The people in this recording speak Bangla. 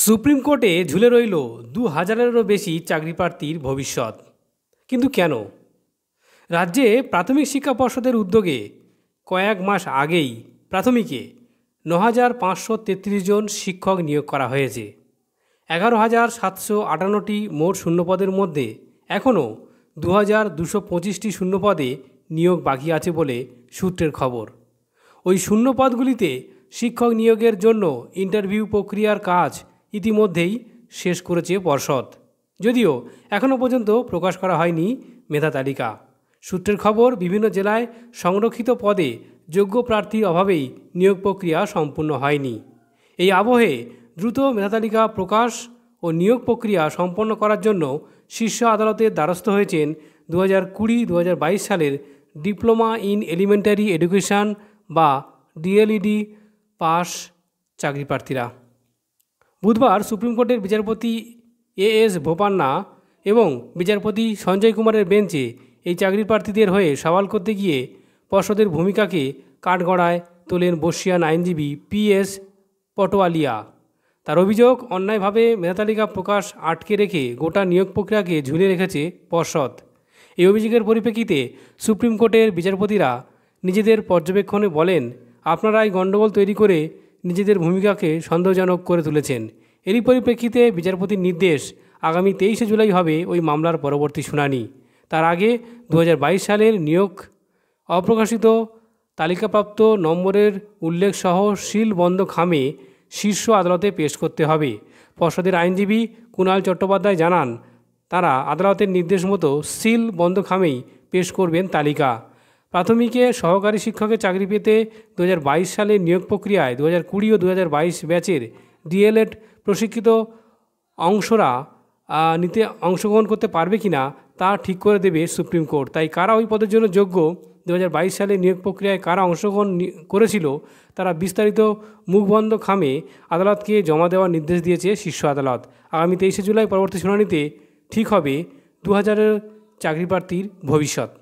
সুপ্রিম কোর্টে ঝুলে রইল দু হাজারেরও বেশি চাকরি প্রার্থীর ভবিষ্যৎ। কিন্তু কেন? রাজ্যে প্রাথমিক শিক্ষা পর্ষদের উদ্যোগে কয়েক মাস আগেই প্রাথমিকে ন হাজার পাঁচশো তেত্রিশ জন শিক্ষক নিয়োগ করা হয়েছে। এগারো হাজার সাতশো আটান্নটি মোট শূন্যপদের মধ্যে এখনও দু হাজার দুশো পঁচিশটি শূন্যপদে নিয়োগ বাকি আছে বলে সূত্রের খবর। ওই শূন্যপদগুলিতে শিক্ষক নিয়োগের জন্য ইন্টারভিউ প্রক্রিয়ার কাজ ইতিমধ্যেই শেষ করেছে পর্ষদ। যদিও এখনও পর্যন্ত প্রকাশ করা হয়নি মেধা তালিকা। সূত্রের খবর, বিভিন্ন জেলায় সংরক্ষিত পদে যোগ্য প্রার্থীর অভাবেই নিয়োগ প্রক্রিয়া সম্পূর্ণ হয়নি। এই আবহে দ্রুত মেধা তালিকা প্রকাশ ও নিয়োগ প্রক্রিয়া সম্পন্ন করার জন্য শীর্ষ আদালতের দ্বারস্থ হয়েছেন দু হাজার কুড়ি দু সালের ডিপ্লোমা ইন এলিমেন্টারি এডুকেশন বা ডিএলইডি পাস চাকরি প্রার্থীরা বুধবার সুপ্রিম কোর্টের বিচারপতি এ এস বোপান্না এবং বিচারপতি সঞ্জয় কুমারের বেঞ্চে এই চাকরি প্রার্থীদের হয়ে সওয়াল করতে গিয়ে পর্ষদের ভূমিকাকে কাঠগড়ায় তোলেন বর্ষিয়ান আইনজীবী পি এস পটোয়ালিয়া। তার অভিযোগ, অন্যায়ভাবে মেধাতালিকা প্রকাশ আটকে রেখে গোটা নিয়োগ প্রক্রিয়াকে ঝুলে রেখেছে পর্ষদ। এই অভিযোগের পরিপ্রেক্ষিতে সুপ্রিম কোর্টের বিচারপতিরা নিজেদের পর্যবেক্ষণে বলেন আপনারাই গণ্ডগোল তৈরি করে নিজেদের ভূমিকাকে সন্দেহজনক করে তুলেছেন। এরই পরিপ্রেক্ষিতে বিচারপতির নির্দেশ আগামী তেইশে জুলাই হবে ওই মামলার পরবর্তী শুনানি। তার আগে দু হাজার বাইশ সালের নিয়োগ অপ্রকাশিত তালিকাপ্রাপ্ত নম্বরের উল্লেখসহ সিল বন্ধ খামে শীর্ষ আদালতে পেশ করতে হবে। পর্ষদের আইনজীবী কুণাল চট্টোপাধ্যায় জানান, তারা আদালতের নির্দেশ মতো সিল বন্ধ খামেই পেশ করবেন তালিকা। প্রাথমিকে সহকারী শিক্ষকের চাকরি পেতে দু সালে নিয়োগ প্রক্রিয়ায় দু হাজার কুড়ি ও দু হাজার বাইশ ব্যাচের ডিএলএড প্রশিক্ষিত অংশরা নিতে অংশগ্রহণ করতে পারবে কি না তা ঠিক করে দেবে সুপ্রিম কোর্ট। তাই কারা ওই পদের জন্য যোগ্য দু হাজার বাইশ সালে নিয়োগ প্রক্রিয়ায় কারা অংশগ্রহণ করেছিল তারা বিস্তারিত মুখবন্ধ খামে আদালতকে জমা দেওয়ার নির্দেশ দিয়েছে শীর্ষ আদালত। আগামী তেইশে জুলাই পরবর্তী শুনানিতে ঠিক হবে দু হাজারের চাকরি প্রার্থীর ভবিষ্যৎ।